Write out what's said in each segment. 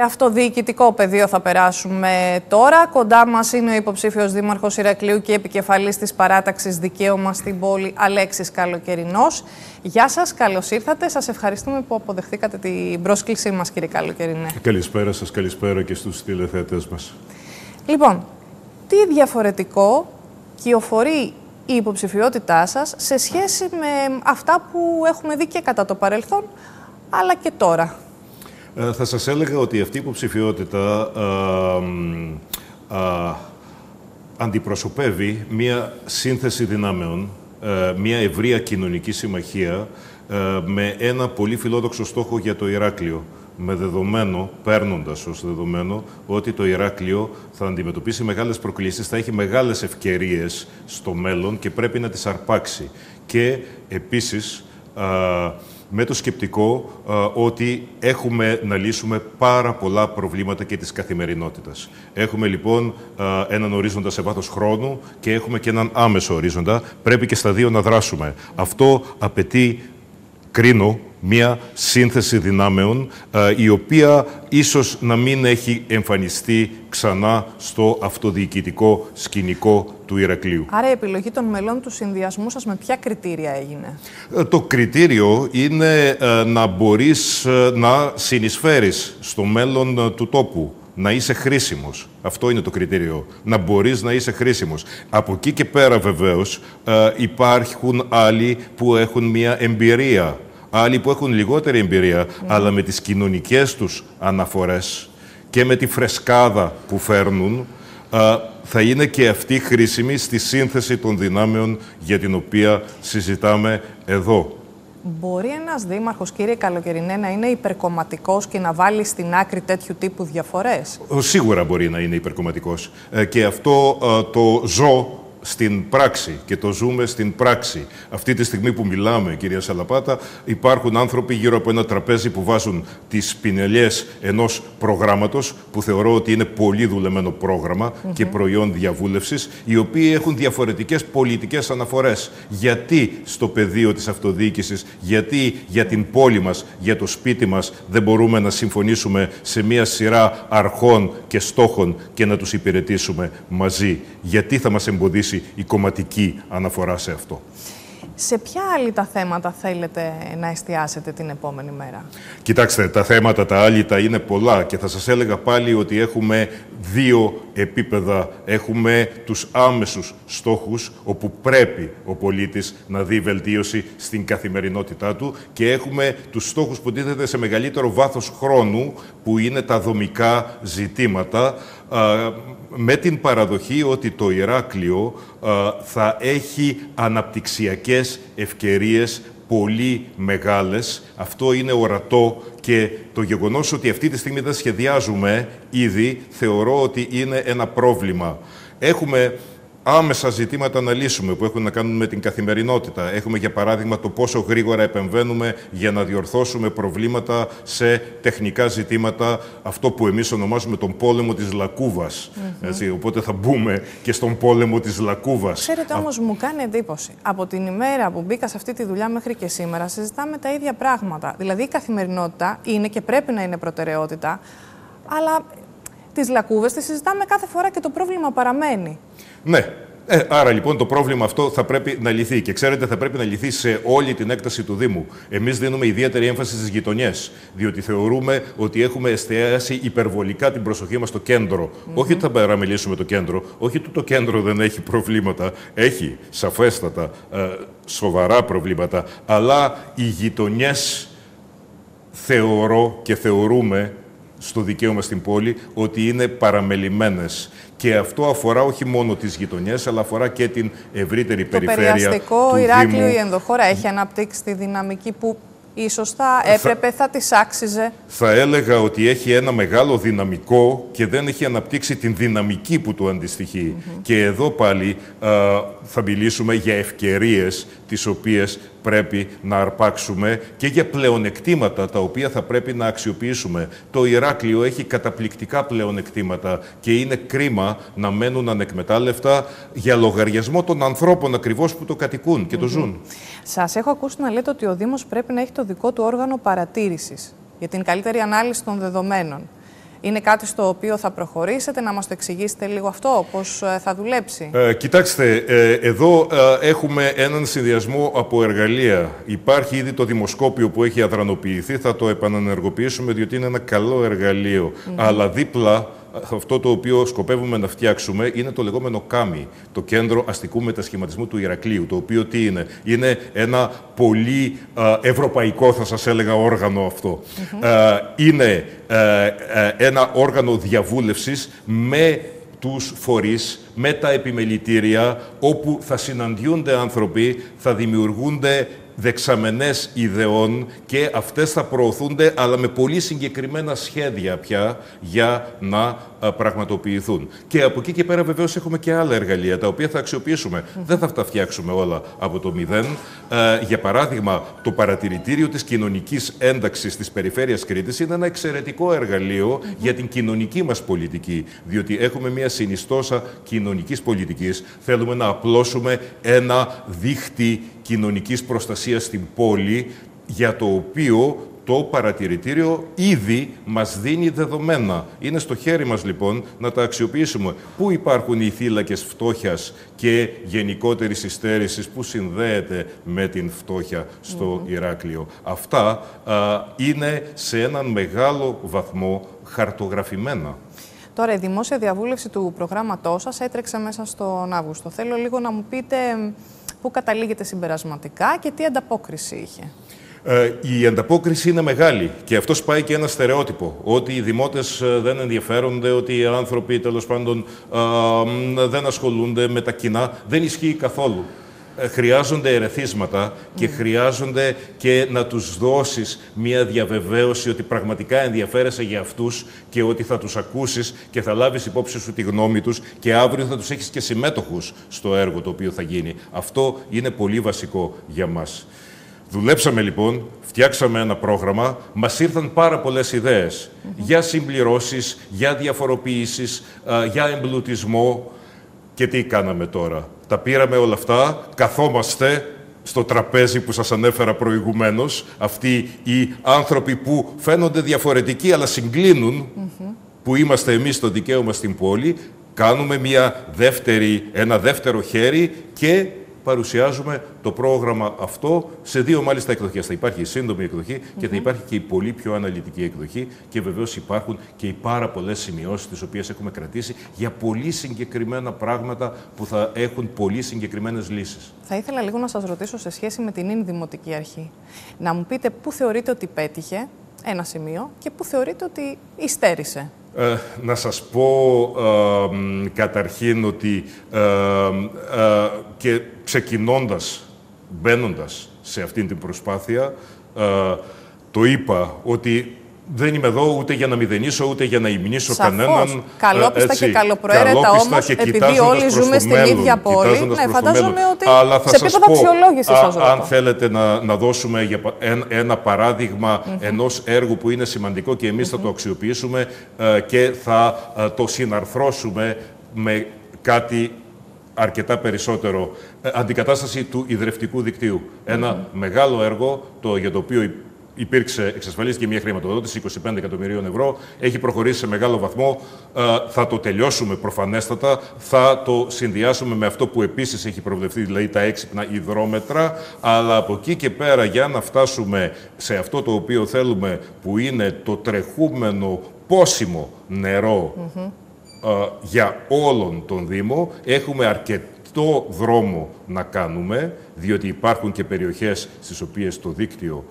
Αυτοδιοικητικό πεδίο θα περάσουμε τώρα. Κοντά μας είναι ο υποψήφιος Δήμαρχος Ηρακλείου και επικεφαλής της παράταξης Δικαίωμα στην πόλη, Αλέξης Καλοκαιρινός. Γεια σας, καλώς ήρθατε. Σας ευχαριστούμε που αποδεχθήκατε την πρόσκλησή μας, κύριε Καλοκαιρινέ. Καλησπέρα σας, καλησπέρα και στους τηλεθέτε μας. Λοιπόν, τι διαφορετικό κυοφορεί η υποψηφιότητά σας σε σχέση με αυτά που έχουμε δει και κατά το παρελθόν, αλλά και τώρα; Ε, θα σας έλεγα ότι αυτή η υποψηφιότητα αντιπροσωπεύει μία σύνθεση δυνάμεων, ε, μία ευρεία κοινωνική συμμαχία ε, με ένα πολύ φιλόδοξο στόχο για το Ηράκλειο με δεδομένο, παίρνοντας ως δεδομένο, ότι το Ηράκλειο θα αντιμετωπίσει μεγάλες προκλήσεις, θα έχει μεγάλες ευκαιρίες στο μέλλον και πρέπει να τις αρπάξει. Και επίσης, με το σκεπτικό ότι έχουμε να λύσουμε πάρα πολλά προβλήματα και της καθημερινότητας. Έχουμε λοιπόν έναν ορίζοντα σε βάθος χρόνου και έχουμε και έναν άμεσο ορίζοντα. Πρέπει και στα δύο να δράσουμε. Αυτό απαιτεί, κρίνω, μία σύνθεση δυνάμεων, η οποία ίσως να μην έχει εμφανιστεί ξανά στο αυτοδιοικητικό σκηνικό του Ηρακλείου. Άρα η επιλογή των μελών του συνδυασμού σας με ποια κριτήρια έγινε; Ε, το κριτήριο είναι ε, να μπορείς ε, να συνεισφέρεις στο μέλλον του τόπου να είσαι χρήσιμος. Αυτό είναι το κριτήριο. Να μπορείς να είσαι χρήσιμος. Από εκεί και πέρα βεβαίως υπάρχουν άλλοι που έχουν μια εμπειρία άλλοι που έχουν λιγότερη εμπειρία, αλλά με τις κοινωνικές τους αναφορές και με τη φρεσκάδα που φέρνουν, θα είναι και αυτή χρήσιμη στη σύνθεση των δυνάμεων για την οποία συζητάμε εδώ. Μπορεί ένας δήμαρχος, κύριε Καλοκαιρινέ, να είναι υπερκομματικός και να βάλει στην άκρη τέτοιου τύπου διαφορές; Σίγουρα μπορεί να είναι υπερκομματικός. Ε, και αυτό ε, το ζω στην πράξη και το ζούμε στην πράξη. Αυτή τη στιγμή που μιλάμε, κυρία Σαλαπάτα, υπάρχουν άνθρωποι γύρω από ένα τραπέζι που βάζουν τις πινελιές ενός προγράμματος, που θεωρώ ότι είναι πολύ δουλεμένο πρόγραμμα και προϊόν διαβούλευσης, οι οποίοι έχουν διαφορετικές πολιτικές αναφορές. Γιατί στο πεδίο της αυτοδιοίκησης, γιατί για την πόλη μας, για το σπίτι μας δεν μπορούμε να συμφωνήσουμε σε μία σειρά αρχών και στόχων και να τους υπηρετήσουμε μαζί. Γιατί θα μας εμποδίσει η κομματική αναφορά σε αυτό. Σε ποια άλλη τα θέματα θέλετε να εστιάσετε την επόμενη μέρα; Κοιτάξτε, τα θέματα τα άλλη τα είναι πολλά και θα σας έλεγα πάλι ότι έχουμε δύο επίπεδα. Έχουμε τους άμεσους στόχους όπου πρέπει ο πολίτης να δει βελτίωση στην καθημερινότητά του και έχουμε τους στόχους που τίθεται σε μεγαλύτερο βάθος χρόνου που είναι τα δομικά ζητήματα με την παραδοχή ότι το Ηράκλειο θα έχει αναπτυξιακές ευκαιρίες πολύ μεγάλες. Αυτό είναι ορατό και το γεγονός ότι αυτή τη στιγμή δεν σχεδιάζουμε ήδη θεωρώ ότι είναι ένα πρόβλημα. Έχουμε άμεσα ζητήματα να λύσουμε που έχουν να κάνουν με την καθημερινότητα. Έχουμε, για παράδειγμα, το πόσο γρήγορα επεμβαίνουμε για να διορθώσουμε προβλήματα σε τεχνικά ζητήματα, αυτό που εμείς ονομάζουμε τον πόλεμο της Λακούβας. Έτσι, οπότε θα μπούμε και στον πόλεμο της Λακούβας. Ξέρετε, όμως, μου κάνει εντύπωση. Από την ημέρα που μπήκα σε αυτή τη δουλειά μέχρι και σήμερα, συζητάμε τα ίδια πράγματα. Δηλαδή, η καθημερινότητα είναι και πρέπει να είναι προτεραιότητα, αλλά τις λακκούβες τις συζητάμε κάθε φορά και το πρόβλημα παραμένει. Ναι. Ε, άρα λοιπόν το πρόβλημα αυτό θα πρέπει να λυθεί. Και ξέρετε, θα πρέπει να λυθεί σε όλη την έκταση του Δήμου. Εμείς δίνουμε ιδιαίτερη έμφαση στις γειτονιές. Διότι θεωρούμε ότι έχουμε εστιάσει υπερβολικά την προσοχή μας στο κέντρο. Όχι ότι θα παραμελήσουμε το κέντρο, όχι ότι το κέντρο δεν έχει προβλήματα. Έχει σαφέστατα ε, σοβαρά προβλήματα. Αλλά οι γειτονιές θεωρώ και θεωρούμε στο δικαίωμα στην πόλη ότι είναι παραμελημένες. Και αυτό αφορά όχι μόνο τις γειτονιές, αλλά αφορά και την ευρύτερη το περιφέρεια περιαστικό του Ηράκλειο Δήμου. η ενδοχώρα έχει αναπτύξει τη δυναμική που ίσως θα έπρεπε, θα, της άξιζε. Θα έλεγα ότι έχει ένα μεγάλο δυναμικό και δεν έχει αναπτύξει την δυναμική που του αντιστοιχεί. Και εδώ πάλι α, θα μιλήσουμε για ευκαιρίες τις οποίες πρέπει να αρπάξουμε και για πλεονεκτήματα τα οποία θα πρέπει να αξιοποιήσουμε. Το Ηράκλειο έχει καταπληκτικά πλεονεκτήματα και είναι κρίμα να μένουν ανεκμετάλλευτα για λογαριασμό των ανθρώπων ακριβώς που το κατοικούν και το ζουν. Σας έχω ακούσει να λέτε ότι ο Δήμος πρέπει να έχει το δικό του όργανο παρατήρησης για την καλύτερη ανάλυση των δεδομένων. Είναι κάτι στο οποίο θα προχωρήσετε, να μας το εξηγήσετε λίγο αυτό, πώς ε, θα δουλέψει; Ε, κοιτάξτε, ε, εδώ ε, έχουμε έναν συνδυασμό από εργαλεία. Υπάρχει ήδη το δημοσκόπιο που έχει αδρανοποιηθεί, θα το επανανεργοποιήσουμε διότι είναι ένα καλό εργαλείο. Αλλά δίπλα αυτό το οποίο σκοπεύουμε να φτιάξουμε είναι το λεγόμενο ΚΑΜΙ, το Κέντρο Αστικού Μετασχηματισμού του Ηρακλείου, το οποίο τι είναι; Είναι ένα πολύ ευρωπαϊκό, θα σας έλεγα, όργανο αυτό. είναι ένα όργανο διαβούλευσης με τους φορείς, με τα επιμελητήρια, όπου θα συναντιούνται άνθρωποι, θα δημιουργούνται δεξαμενές ιδεών και αυτές θα προωθούνται, αλλά με πολύ συγκεκριμένα σχέδια πια για να πραγματοποιηθούν. Και από εκεί και πέρα βεβαίως έχουμε και άλλα εργαλεία, τα οποία θα αξιοποιήσουμε. Δεν θα τα φτιάξουμε όλα από το μηδέν. για παράδειγμα, το παρατηρητήριο της κοινωνικής ένταξης της περιφέρειας Κρήτης είναι ένα εξαιρετικό εργαλείο για την κοινωνική μας πολιτική, διότι έχουμε μια συνιστόσα κοινωνικής πολιτικής. Θέλουμε να απλώσουμε ένα δίχτυ κοινωνικής προστασίας στην πόλη, για το οποίο το παρατηρητήριο ήδη μας δίνει δεδομένα. Είναι στο χέρι μας λοιπόν να τα αξιοποιήσουμε. Πού υπάρχουν οι θύλακες φτώχειας και γενικότερης υστέρησης που συνδέεται με την φτώχεια στο Ηράκλειο. Αυτά είναι σε έναν μεγάλο βαθμό χαρτογραφημένα. Τώρα, η δημόσια διαβούλευση του προγράμματός σας έτρεξε μέσα στον Αύγουστο. Θέλω λίγο να μου πείτε πού καταλήγετε συμπερασματικά και τι ανταπόκριση είχε. Ε, η ανταπόκριση είναι μεγάλη και αυτό πάει και ένα στερεότυπο. Ότι οι δημότες ε, δεν ενδιαφέρονται, ότι οι άνθρωποι τέλος πάντων δεν ασχολούνται με τα κοινά. Δεν ισχύει καθόλου. Ε, χρειάζονται ερεθίσματα και χρειάζονται και να τους δώσεις μια διαβεβαίωση ότι πραγματικά ενδιαφέρεσαι για αυτούς και ότι θα τους ακούσεις και θα λάβεις υπόψη σου τη γνώμη τους και αύριο θα τους έχεις και συμμέτοχους στο έργο το οποίο θα γίνει. Αυτό είναι πολύ βασικό για μας. Δουλέψαμε λοιπόν, φτιάξαμε ένα πρόγραμμα, μας ήρθαν πάρα πολλές ιδέες για συμπληρώσεις, για διαφοροποίησεις, για εμπλουτισμό. Και τι κάναμε τώρα; Τα πήραμε όλα αυτά, καθόμαστε στο τραπέζι που σας ανέφερα προηγουμένως, αυτοί οι άνθρωποι που φαίνονται διαφορετικοί αλλά συγκλίνουν, που είμαστε εμείς στο δικαίωμα στην πόλη, κάνουμε μια δεύτερη, ένα δεύτερο χέρι και παρουσιάζουμε το πρόγραμμα αυτό σε δύο μάλιστα εκδοχές. Θα υπάρχει η σύντομη εκδοχή και θα υπάρχει και η πολύ πιο αναλυτική εκδοχή και βεβαίως υπάρχουν και οι πάρα πολλές σημειώσεις τις οποίες έχουμε κρατήσει για πολύ συγκεκριμένα πράγματα που θα έχουν πολύ συγκεκριμένες λύσεις. Θα ήθελα λίγο να σας ρωτήσω σε σχέση με την ίνη Δημοτική Αρχή. Να μου πείτε πού θεωρείτε ότι πέτυχε ένα σημείο και πού θεωρείτε ότι υστέρησε. Ε, να σας πω ε, καταρχήν ότι ε, και ξεκινώντας, μπαίνοντας σε αυτήν την προσπάθεια, το είπα ότι δεν είμαι εδώ ούτε για να μηδενίσω, ούτε για να υμνήσω κανέναν. Καλόπιστα και καλοπροαίρετα όμως, επειδή όλοι ζούμε στην ίδια πόλη, ναι, φαντάζομαι ότι Αλλά θα σε επίπεδο αξιολόγησης Αν θέλετε να, να δώσουμε για ένα, ένα παράδειγμα mm ενός έργου που είναι σημαντικό και εμείς θα το αξιοποιήσουμε ε, και θα ε, το συναρθρώσουμε με κάτι αρκετά περισσότερο. Ε, αντικατάσταση του ιδρευτικού δικτύου. Ένα μεγάλο έργο το, για το οποίο υπήρξε, εξασφαλίστηκε μια χρηματοδότηση 25 εκατομμυρίων ευρώ, έχει προχωρήσει σε μεγάλο βαθμό. Ε, θα το τελειώσουμε προφανέστατα. Θα το συνδυάσουμε με αυτό που επίσης έχει προβλεφθεί, δηλαδή τα έξυπνα υδρόμετρα. Αλλά από εκεί και πέρα, για να φτάσουμε σε αυτό το οποίο θέλουμε, που είναι το τρεχούμενο πόσιμο νερό ε, για όλον τον Δήμο, έχουμε αρκετό δρόμο να κάνουμε, διότι υπάρχουν και περιοχές στις οποίες το δίκτυο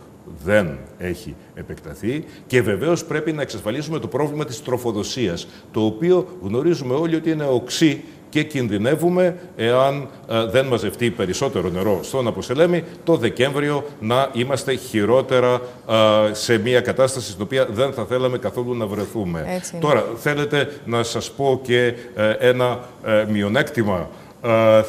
δεν έχει επεκταθεί και βεβαίως πρέπει να εξασφαλίσουμε το πρόβλημα της τροφοδοσίας, το οποίο γνωρίζουμε όλοι ότι είναι οξύ και κινδυνεύουμε, εάν ε, δεν μαζευτεί περισσότερο νερό στον Αποσελέμη, το Δεκέμβριο να είμαστε χειρότερα ε, σε μια κατάσταση στην οποία δεν θα θέλαμε καθόλου να βρεθούμε. Τώρα, θέλετε να σας πω και ε, ένα μειονέκτημα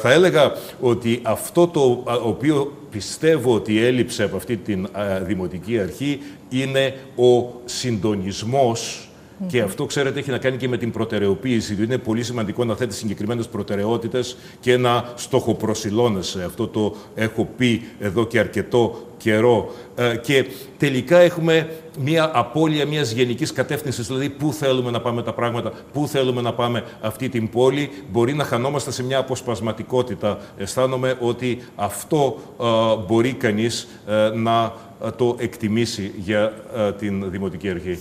θα έλεγα ότι αυτό το οποίο πιστεύω ότι έλειψε από αυτή την δημοτική αρχή είναι ο συντονισμός Και αυτό, ξέρετε, έχει να κάνει και με την προτεραιοποίηση. Είναι πολύ σημαντικό να θέτει συγκεκριμένες προτεραιότητες και να στοχοπροσιλώνεσαι. Αυτό το έχω πει εδώ και αρκετό καιρό. Ε, και τελικά έχουμε μια απώλεια μιας γενικής κατεύθυνσης, δηλαδή πού θέλουμε να πάμε τα πράγματα, πού θέλουμε να πάμε αυτή την πόλη. Μπορεί να χανόμαστε σε μια αποσπασματικότητα. Αισθάνομαι ότι αυτό ε, μπορεί κανείς ε, να το εκτιμήσει για την Δημοτική Αρχή.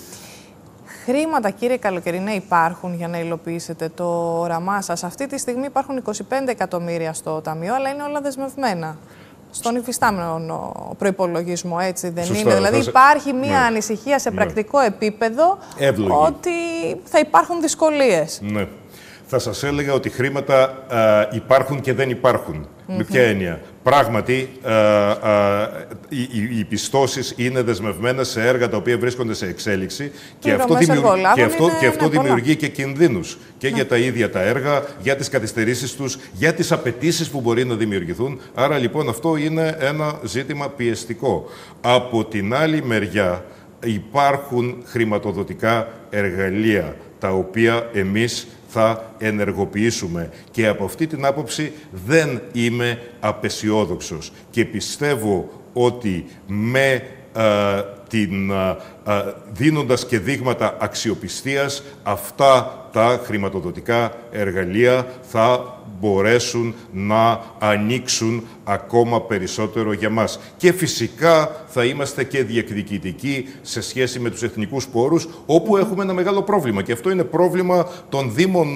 Χρήματα, κύριε Καλοκαιρινέ, υπάρχουν για να υλοποιήσετε το όραμά σας; Αυτή τη στιγμή υπάρχουν 25 εκατομμύρια στο Ταμείο, αλλά είναι όλα δεσμευμένα στον υφιστάμενο προπολογισμό, έτσι δεν είναι; Δηλαδή υπάρχει μια ναι. ανησυχία σε ναι. πρακτικό επίπεδο ότι θα υπάρχουν δυσκολίες. Ναι. Θα σας έλεγα ότι χρήματα υπάρχουν και δεν υπάρχουν. Με ποια έννοια; Πράγματι, ε, ε, οι, οι πιστώσεις είναι δεσμευμένες σε έργα τα οποία βρίσκονται σε εξέλιξη και αυτό, δημιουργεί, και αυτό, και αυτό δημιουργεί και κινδύνους και για τα ίδια τα έργα, για τις καθυστερήσεις τους, για τις απαιτήσεις που μπορεί να δημιουργηθούν. Άρα λοιπόν αυτό είναι ένα ζήτημα πιεστικό. Από την άλλη μεριά υπάρχουν χρηματοδοτικά εργαλεία τα οποία εμείς θα ενεργοποιήσουμε. Και από αυτή την άποψη δεν είμαι απεσιόδοξος. Και πιστεύω ότι με ε, την, ε, ε, δίνοντας και δείγματα αξιοπιστίας, αυτά τα χρηματοδοτικά εργαλεία θα μπορέσουν να ανοίξουν ακόμα περισσότερο για μας. Και φυσικά θα είμαστε και διεκδικητικοί σε σχέση με τους εθνικούς πόρους, όπου έχουμε ένα μεγάλο πρόβλημα. Και αυτό είναι πρόβλημα των Δήμων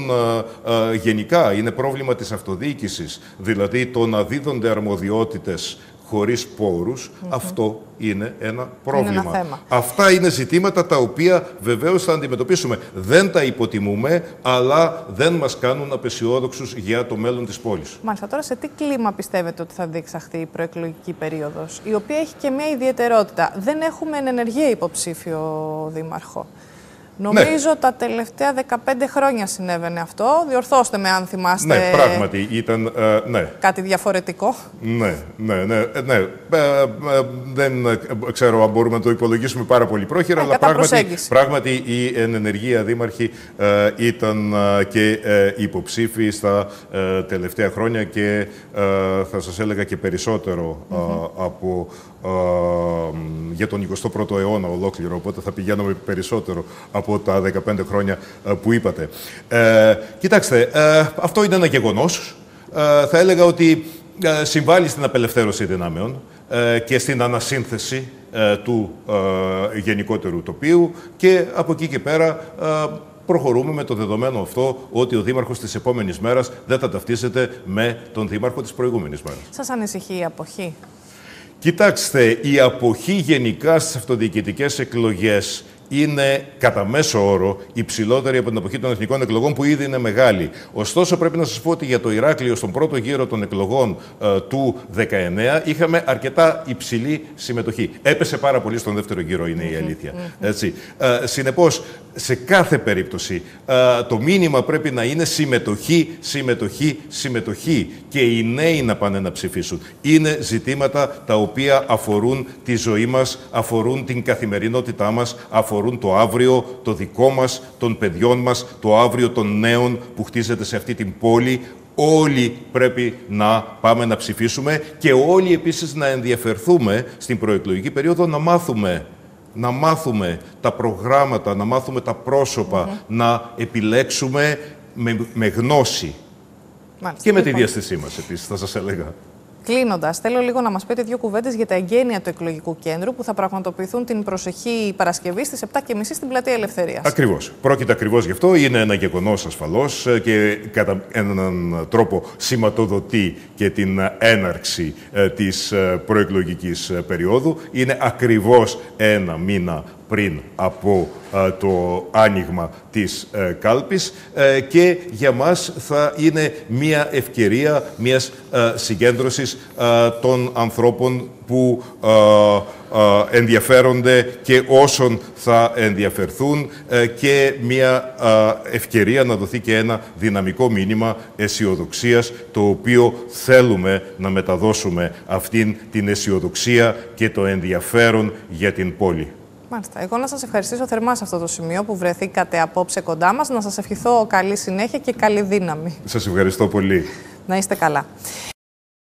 γενικά, είναι πρόβλημα της αυτοδιοίκησης. Δηλαδή το να δίδονται αρμοδιότητες χωρίς πόρους, αυτό είναι ένα πρόβλημα. θέμα. Αυτά είναι ζητήματα τα οποία βεβαίως θα αντιμετωπίσουμε. Δεν τα υποτιμούμε, αλλά δεν μας κάνουν απεσιόδοξους για το μέλλον της πόλης. Μάλιστα, τώρα σε τι κλίμα πιστεύετε ότι θα διεξαχθεί η προεκλογική περίοδος, η οποία έχει και μια ιδιαιτερότητα. Δεν έχουμε ενεργή υποψήφιο δήμαρχο. Νομίζω ναι. τα τελευταία 15 χρόνια συνέβαινε αυτό. Διορθώστε με αν θυμάστε. Ναι, πράγματι ήταν. Ε, ναι. Κάτι διαφορετικό. Ναι, ναι, ναι. Ε, ναι. Ε, δεν ξέρω αν μπορούμε να το υπολογίσουμε πάρα πολύ πρόχειρα, αλλά πράγματι, πράγματι οι ενεργεία δήμαρχοι ήταν και υποψήφοι στα τελευταία χρόνια και θα σας έλεγα και περισσότερο από για τον 21ο αιώνα ολόκληρο, οπότε θα πηγαίνουμε περισσότερο από τα 15 χρόνια ε, που είπατε. Ε, κοιτάξτε, ε, αυτό είναι ένα γεγονός. Ε, θα έλεγα ότι συμβάλλει στην απελευθέρωση δυνάμεων και στην ανασύνθεση του γενικότερου τοπίου και από εκεί και πέρα προχωρούμε με το δεδομένο αυτό ότι ο Δήμαρχος της επόμενης μέρας δεν θα ταυτίζεται με τον Δήμαρχο της προηγούμενης μέρας. Σας ανησυχεί η αποχή; Κοιτάξτε, η αποχή γενικά στις αυτοδιοικητικές εκλογές είναι κατά μέσο όρο υψηλότερη από την εποχή των εθνικών εκλογών, που ήδη είναι μεγάλη. Ωστόσο, πρέπει να σας πω ότι για το Ηράκλειο, στον πρώτο γύρο των εκλογών ε, του 19, είχαμε αρκετά υψηλή συμμετοχή. Έπεσε πάρα πολύ στον δεύτερο γύρο, είναι η αλήθεια. Έτσι. Ε, Συνεπώς, σε κάθε περίπτωση, ε, το μήνυμα πρέπει να είναι συμμετοχή, συμμετοχή, συμμετοχή. Και οι νέοι να πάνε να ψηφίσουν. Είναι ζητήματα τα οποία αφορούν τη ζωή μας, αφορούν την καθημερινότητά μας, αφορούν αφορούν το αύριο το δικό μας, των παιδιών μας, το αύριο των νέων που χτίζεται σε αυτή την πόλη. Όλοι πρέπει να πάμε να ψηφίσουμε και όλοι επίσης να ενδιαφερθούμε στην προεκλογική περίοδο να μάθουμε να μάθουμε τα προγράμματα, να μάθουμε τα πρόσωπα, να επιλέξουμε με, με γνώση. Και με τη λοιπόν. διαστησή μας επίσης, θα σας έλεγα. Κλείνοντας, θέλω λίγο να μας πείτε δύο κουβέντες για τα εγγένεια του εκλογικού κέντρου που θα πραγματοποιηθούν την προσεχή Παρασκευή στις 7.30 στην Πλατεία Ελευθερίας. Ακριβώς. Πρόκειται ακριβώς γι' αυτό. Είναι ένα γεγονός ασφαλώς και κατά έναν τρόπο σηματοδοτεί και την έναρξη ε, της ε, προεκλογικής ε, περίοδου. Είναι ακριβώς ένα μήνα πριν από το άνοιγμα της ε, κάλπης ε, και για μας θα είναι μια ευκαιρία μιας ε, συγκέντρωσης των ανθρώπων που ενδιαφέρονται και όσων θα ενδιαφερθούν και μια ευκαιρία να δοθεί και ένα δυναμικό μήνυμα αισιοδοξίας το οποίο θέλουμε να μεταδώσουμε αυτήν την αισιοδοξία και το ενδιαφέρον για την πόλη. Μάλιστα. Εγώ να σας ευχαριστήσω θερμά σε αυτό το σημείο που βρεθήκατε απόψε κοντά μας. Να σας ευχηθώ καλή συνέχεια και καλή δύναμη. Σας ευχαριστώ πολύ. Να είστε καλά.